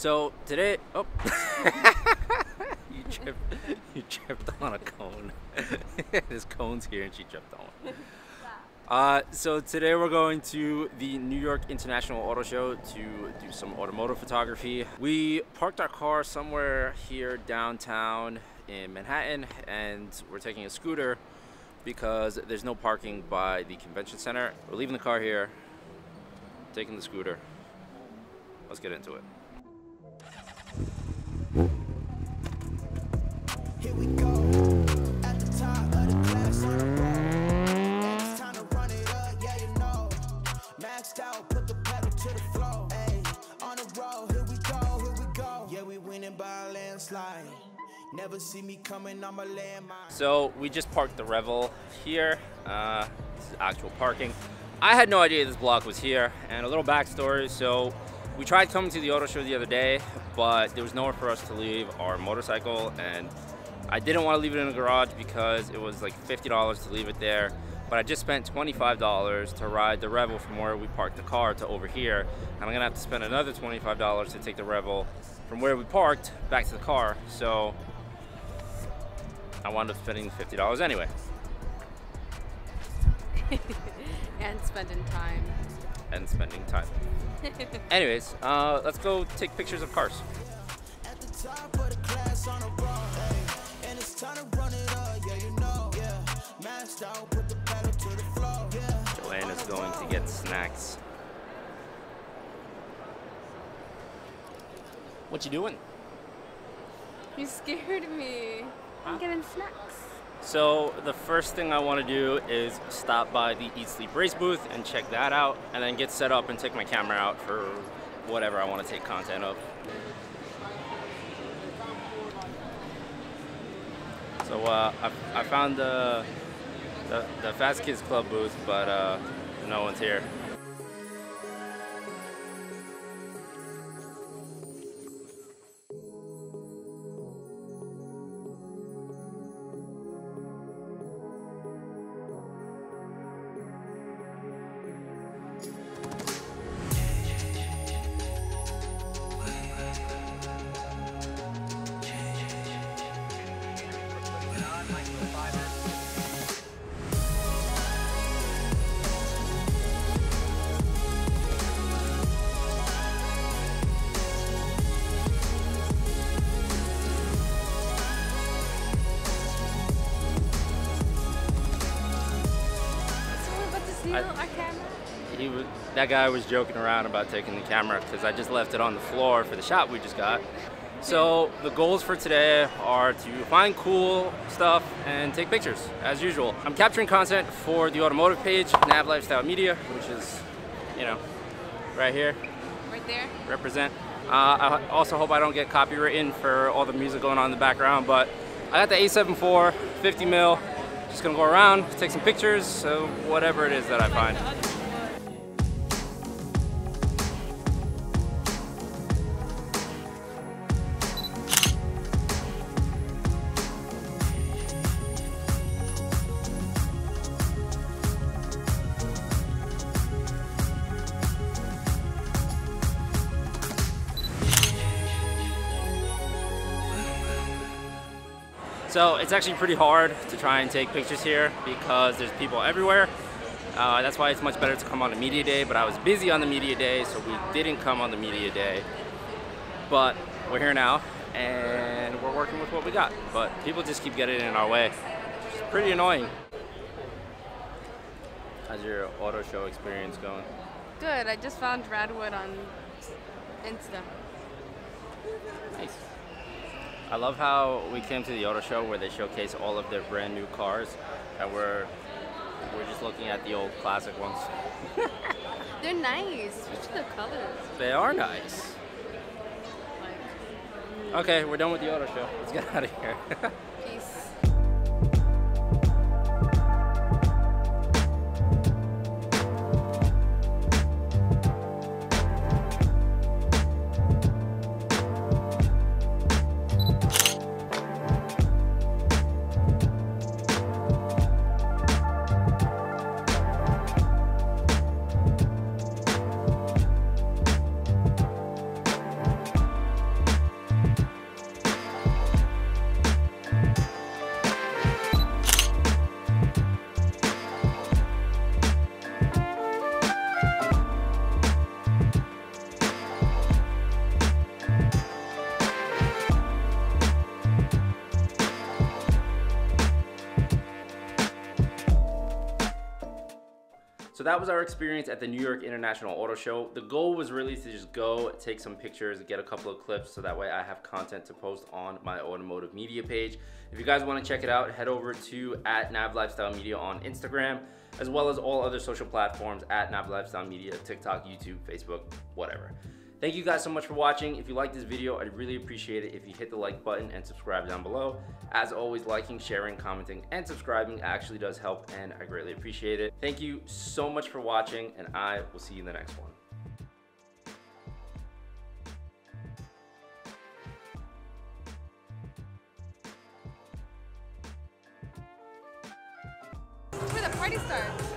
So today, oh, you tripped, you tripped on a cone. There's cones here, and she tripped on one. Uh, so today we're going to the New York International Auto Show to do some automotive photography. We parked our car somewhere here downtown in Manhattan, and we're taking a scooter because there's no parking by the convention center. We're leaving the car here, taking the scooter. Let's get into it. Winning by a landslide. Never see me coming, I'm a landmine. So we just parked the Revel here. Uh, this is actual parking. I had no idea this block was here. And a little backstory. So we tried coming to the auto show the other day, but there was nowhere for us to leave our motorcycle. And I didn't want to leave it in the garage because it was like $50 to leave it there. But I just spent $25 to ride the Revel from where we parked the car to over here. And I'm gonna have to spend another $25 to take the Revel from where we parked back to the car. So I wound up spending $50 anyway. and spending time. and spending time. Anyways, uh, let's go take pictures of cars. At the top of the class on the road. Ayy, and it's time to run it up, yeah, you know. Yeah, maxed out, put the pedal to the floor. Yeah. Joanne is going to get snacks. What you doing? You scared me. I'm getting snacks. So the first thing I want to do is stop by the Eat Sleep Race booth and check that out, and then get set up and take my camera out for whatever I want to take content of. So uh, I, I found the, the the Fast Kids Club booth, but uh, no one's here. Steal I- our camera? he was that guy was joking around about taking the camera because I just left it on the floor for the shot we just got. So the goals for today are to find cool stuff and take pictures as usual. I'm capturing content for the automotive page, Nav Lifestyle Media, which is, you know, right here, Right there? represent. Uh, I also hope I don't get copywritten for all the music going on in the background, but I got the A74 50 mil. Just gonna go around, take some pictures, so whatever it is that I find. So it's actually pretty hard to try and take pictures here because there's people everywhere. Uh, that's why it's much better to come on a media day, but I was busy on the media day, so we didn't come on the media day. But we're here now, and we're working with what we got. But people just keep getting in our way. It's pretty annoying. How's your auto show experience going? Good. I just found Radwood on Insta. Nice. I love how we came to the auto show where they showcase all of their brand new cars, and we're we're just looking at the old classic ones. They're nice, especially the colors. They are nice. Okay, we're done with the auto show. Let's get out of here. So that was our experience at the New York International Auto Show. The goal was really to just go take some pictures, get a couple of clips so that way I have content to post on my automotive media page. If you guys want to check it out, head over to at Nav Lifestyle Media on Instagram, as well as all other social platforms at Nav Lifestyle Media, TikTok, YouTube, Facebook, whatever. Thank you guys so much for watching. If you like this video, I'd really appreciate it if you hit the like button and subscribe down below. As always, liking, sharing, commenting, and subscribing actually does help and I greatly appreciate it. Thank you so much for watching and I will see you in the next one. Where the party starts.